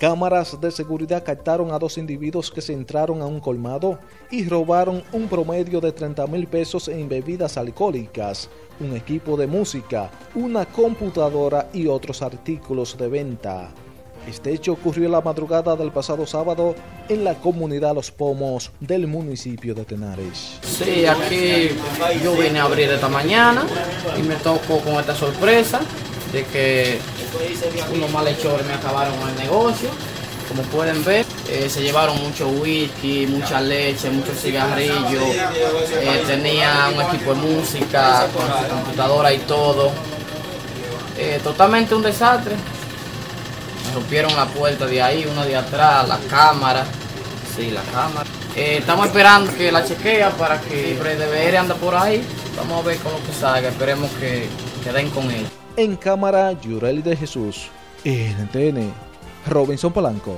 Cámaras de seguridad captaron a dos individuos que se entraron a un colmado y robaron un promedio de 30 mil pesos en bebidas alcohólicas, un equipo de música, una computadora y otros artículos de venta. Este hecho ocurrió la madrugada del pasado sábado en la comunidad Los Pomos del municipio de Tenares. Sí, aquí yo vine a abrir esta mañana y me tocó con esta sorpresa de que unos malhechores me acabaron el negocio. Como pueden ver, eh, se llevaron mucho whisky, mucha leche, muchos cigarrillos, eh, tenía un equipo de música con su computadora y todo. Eh, totalmente un desastre. Me rompieron la puerta de ahí, uno de atrás, la cámara. Sí, la cámara. estamos esperando que la chequea para que el anda por ahí. Vamos a ver lo que salga. Esperemos que, que den con él. En cámara, Yureli de Jesús. NTN, Robinson Polanco.